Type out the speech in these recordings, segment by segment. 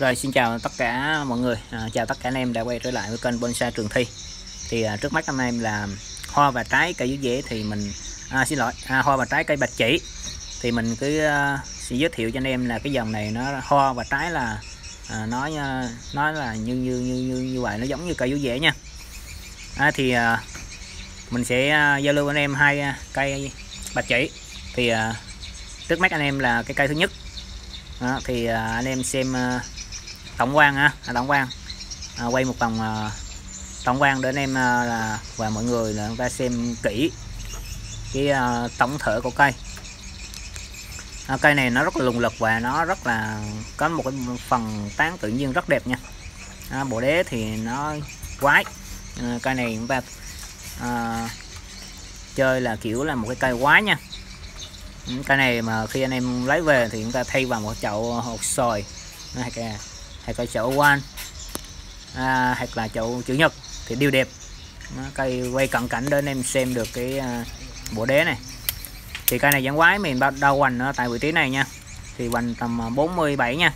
Rồi xin chào tất cả mọi người, à, chào tất cả anh em đã quay trở lại với kênh Bonsai Trường Thi. Thì à, trước mắt anh em là hoa và trái cây dưới dễ thì mình à, xin lỗi, à, hoa và trái cây bạch chỉ. Thì mình cứ à, sẽ giới thiệu cho anh em là cái dòng này nó hoa và trái là à, nó à, nó là như như như như như vậy nó giống như cây dưới dễ nha. À, thì à, mình sẽ à, giao lưu với anh em hai à, cây bạch chỉ. Thì à, trước mắt anh em là cái cây thứ nhất đó, thì à, anh em xem à, tổng quan ha à, tổng quan. À, quay một vòng à, tổng quan để anh em à, là và mọi người là chúng ta xem kỹ cái à, tổng thể của cây. À, cây này nó rất là lùng lực và nó rất là có một cái phần tán tự nhiên rất đẹp nha. À, bộ đế thì nó quái. À, cây này chúng ta à, chơi là kiểu là một cái cây quái nha. Ừ, cái này mà khi anh em lấy về thì chúng ta thay vào một chậu hột xoài. Này kìa hay cây chậu quan à, hoặc là chậu chữ nhật thì đều đẹp. Cây quay cận cảnh để anh em xem được cái à, bộ đế này. Thì cây này giảng quái mình đau hoành ở tại vị trí này nha. Thì hoành tầm à, 47 nha.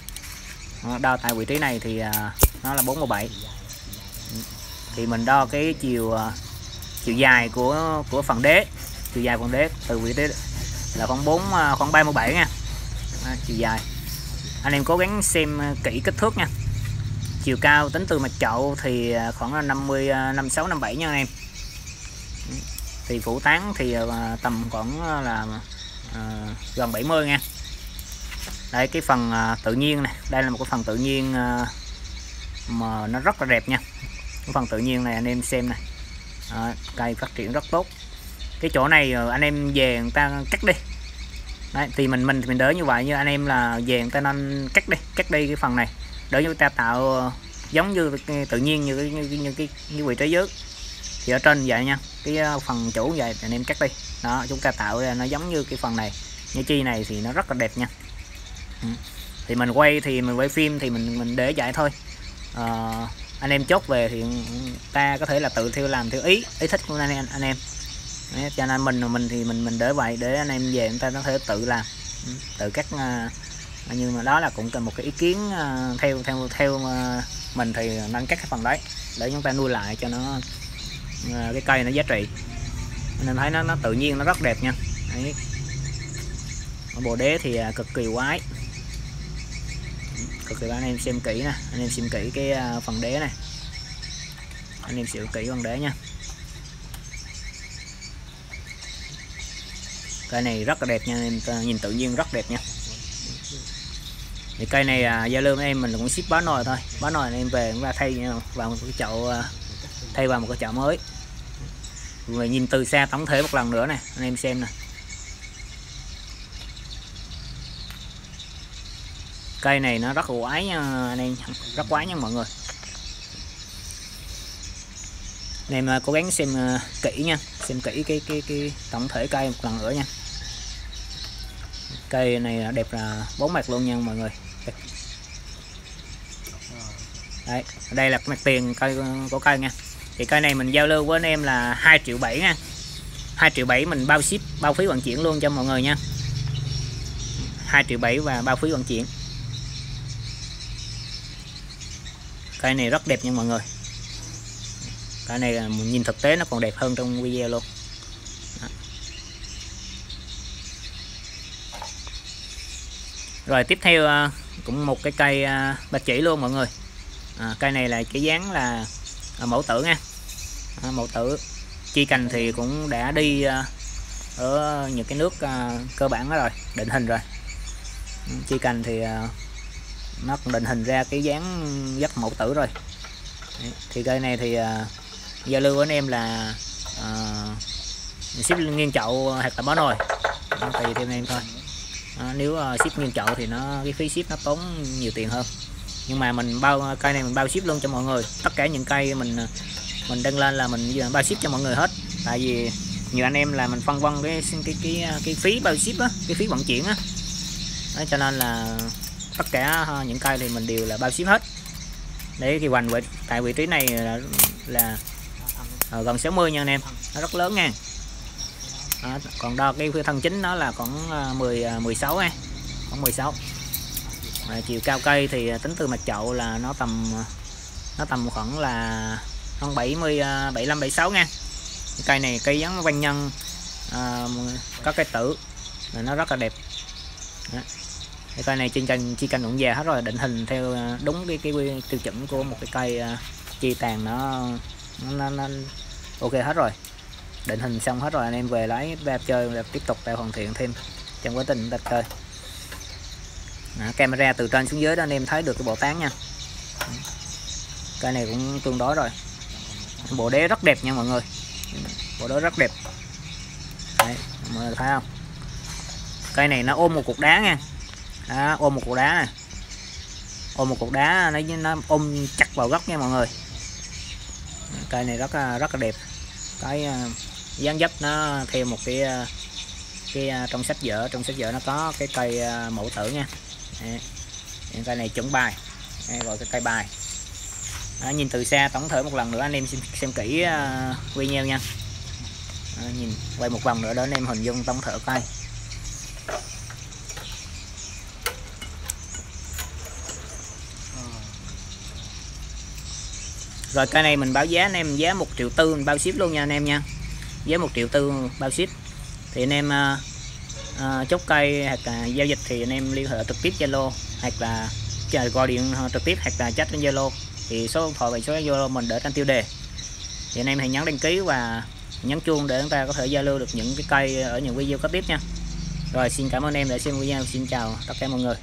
Đo tại vị trí này thì à, nó là 47 thì mình đo cái chiều chiều dài của của phần đế. Chiều dài phần đế từ vị trí là khoảng 4 khoảng 37 nha. À, chiều dài anh em cố gắng xem ờ, kỹ kích thước nha. Chiều cao tính từ mặt chậu thì ờ, khoảng 50 56 57 nha anh em. Thì phủ tán thì ờ, tầm khoảng là à, gần 70 nha. Đây cái phần tự nhiên này. Đây là một cái phần tự nhiên mà nó rất là đẹp nha. Cái phần tự nhiên này anh em xem này. À, cây phát triển rất tốt. Cái chỗ này anh em về người ta cắt đi. Đấy, thì mình mình thì mình đỡ như vậy như anh em là về người ta nên cắt đi cắt đi cái phần này. Để như ta tạo ờ, giống như tự nhiên như như, như, như cái như vị trí dưới thì ở trên vậy nha cái ờ, phần chủ vậy anh em cắt đi. Đó chúng ta tạo ra nó giống như cái phần này. Như chi này thì nó rất là đẹp nha. Ừ. thì mình quay thì mình quay phim thì mình mình để vậy thôi. À, anh em chốt về thì ta có thể là tự theo làm theo ý ý thích của anh em anh em. Đấy, cho nên mình mình thì mình mình để vậy để anh em về chúng ta có thể tự làm. Ừ, tự cắt à, nhưng mà đó là cũng cần một cái ý kiến à, theo theo theo à, mình thì nên cắt cái phần đấy để chúng ta nuôi lại cho nó cái cây nó giá trị. Nên thấy nó nó tự nhiên nó rất đẹp nha. Đấy. bồ đế thì cực kỳ quái. Cực kỳ anh em xem kỹ nè anh em xem kỹ cái phần đế này. Anh em xem kỹ phần đế nha. Cây này rất là đẹp nha em nhìn tự nhiên rất đẹp nha. Thì cây này à, giao lưu em mình cũng ship bán nồi thôi. Bán nồi em về chúng ta thay à, vào một cái chậu à, thay vào một cái chậu mới. Rồi nhìn từ xa tổng thể một lần nữa nè anh em xem nè. Cây này nó rất là quái nha anh em rất quái nha mọi người. Anh em à, cố gắng xem kỹ nha xem kỹ cái cái cái tổng thể cây một lần nữa nha cây này à, đẹp là bốn mặt luôn nha mọi người. Đấy, đây là mặt tiền cây, của cây nha. Thì cây này mình giao lưu với anh em là 2 triệu 7 nha. 2 triệu 7 mình bao ship, bao phí vận chuyển luôn cho mọi người nha. 2 triệu 7 và bao phí vận chuyển. Cây này rất đẹp nha mọi người. Cái này mình nhìn thực tế nó còn đẹp hơn trong video luôn. Rồi tiếp theo à, cũng một cái cây à, bạch chỉ luôn mọi người. À, cây này là cái dáng là à, mẫu tử nha. À, mẫu tử. Chi cành thì cũng đã đi ở những cái nước cơ bản đó rồi định hình rồi. Ừ, chi cành thì nó cũng định hình ra cái dáng rất mẫu tử rồi. Thì cây này thì giao lưu với anh em là uh, ship nghiêng chậu hạt tẩm bó nồi. Tùy theo anh em thôi à, nếu ờ, ship nguyên chậu thì nó cái phí ship nó tốn nhiều tiền hơn. Nhưng mà mình bao ờ, cây này mình bao ship luôn cho mọi người. Tất cả những cây mình mình đăng lên là mình bao ship cho mọi người hết. Tại vì nhiều anh em là mình phân vân cái cái cái cái phí bao ship á cái phí vận chuyển á. Cho nên là tất cả những cây thì mình đều là bao ship hết. Để khi hoành tại vị trí này là, là gần 60 nha anh em. Nó rất lớn nha đó, còn đo cái thân chính nó là khoảng 10 16 ha khoảng 16 à, chiều cao cây thì à, tính từ mặt chậu là nó tầm à, nó tầm khoảng là hơn 70 75 76 nha. Cây này cây giống văn nhân à, có cây tử nó rất là đẹp. Đó. cái cây này trên cành chi cành cũng già hết rồi định hình theo à, đúng cái cái tiêu chuẩn của một cái cây chi tàn nó nó, nó ok hết rồi định hình xong hết rồi anh em về lấy đẹp chơi đẹp tiếp tục để hoàn thiện thêm trong quá trình đặt chơi. Đó, camera từ trên xuống dưới đó anh em thấy được cái bộ tán nha. Cây này cũng tương đối rồi. Bộ đế rất đẹp nha mọi người. Bộ đế rất đẹp. Đấy, mọi người thấy không? Cây này nó ôm một cục đá nha. Đó, ôm một cục đá này ôm một cục đá nó nó ôm chặt vào gốc nha mọi người. Cây này rất rất là đẹp. Cái à, dáng dấp nó theo một cái ờ, cái ờ, trong sách vở. Trong sách vở nó có cái cây ờ, mẫu tử nha. Những cây này chuẩn bài. Đây, gọi cái cây bài. Đó, nhìn từ xa tổng thể một lần nữa anh em xem, xem kỹ uh, video nha. Đó, nhìn quay một vòng nữa để anh em hình dung tổng thể cây rồi cây này mình báo giá anh em giá một triệu tư mình bao ship luôn nha anh em nha với một triệu tư bao ship. Thì anh em uh, uh, chốt cây hoặc là giao dịch thì anh em liên hệ trực tiếp zalo hoặc là gọi điện trực tiếp hoặc là chat trên zalo. Thì số điện thoại và số zalo mình để trên tiêu đề. Thì anh em hãy nhấn đăng ký và nhấn chuông để chúng ta có thể giao lưu được những cái cây ở những video kế tiếp nha. Rồi xin cảm ơn em đã xem video. Xin chào tất cả mọi người.